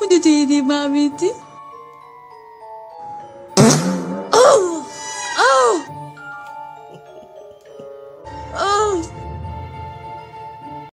Bunu da yedim Ahmet'i.